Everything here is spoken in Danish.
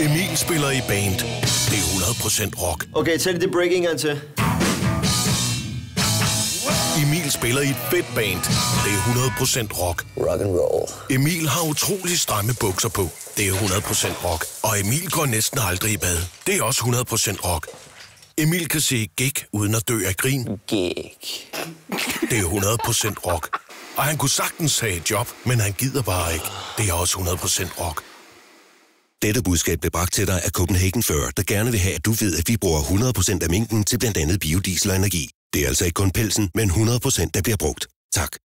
Emil spiller i band. Det er 100% rock. Okay, tag det break en til. Emil spiller i et fedt band. Det er 100% rock. Rock and roll. Emil har utrolig stramme bukser på. Det er 100% rock. Og Emil går næsten aldrig i bad. Det er også 100% rock. Emil kan se gæk uden at dø af grin. Gæk. Det er 100% rock. Og han kunne sagtens have et job, men han gider bare ikke. Det er også 100% rock. Dette budskab blev bragt til dig af Copenhagen Fur, der gerne vil have, at du ved, at vi bruger 100% af minken til blandt andet biodiesel og energi. Det er altså ikke kun pelsen, men 100% der bliver brugt. Tak.